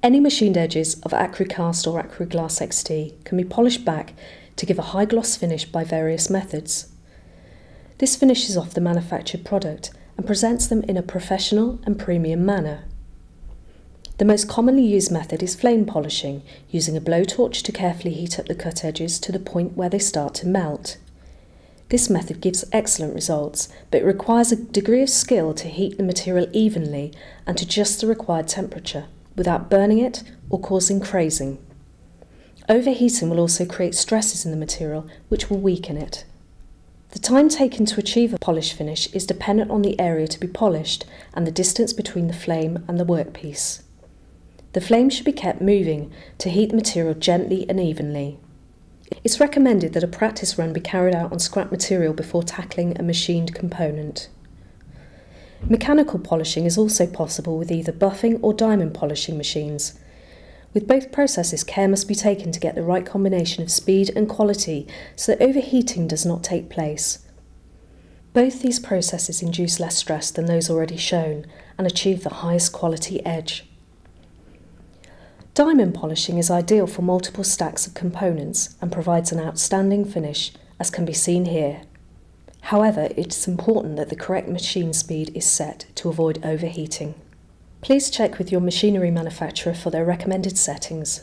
Any machined edges of Acrycast or Acryglass XT can be polished back to give a high gloss finish by various methods. This finishes off the manufactured product and presents them in a professional and premium manner. The most commonly used method is flame polishing, using a blowtorch to carefully heat up the cut edges to the point where they start to melt. This method gives excellent results, but it requires a degree of skill to heat the material evenly and to just the required temperature, without burning it or causing crazing. Overheating will also create stresses in the material which will weaken it. The time taken to achieve a polish finish is dependent on the area to be polished and the distance between the flame and the workpiece. The flame should be kept moving to heat the material gently and evenly. It's recommended that a practice run be carried out on scrap material before tackling a machined component. Mechanical polishing is also possible with either buffing or diamond polishing machines. With both processes, care must be taken to get the right combination of speed and quality so that overheating does not take place. Both these processes induce less stress than those already shown and achieve the highest quality edge. Diamond polishing is ideal for multiple stacks of components and provides an outstanding finish, as can be seen here. However, it's important that the correct machine speed is set to avoid overheating. Please check with your machinery manufacturer for their recommended settings.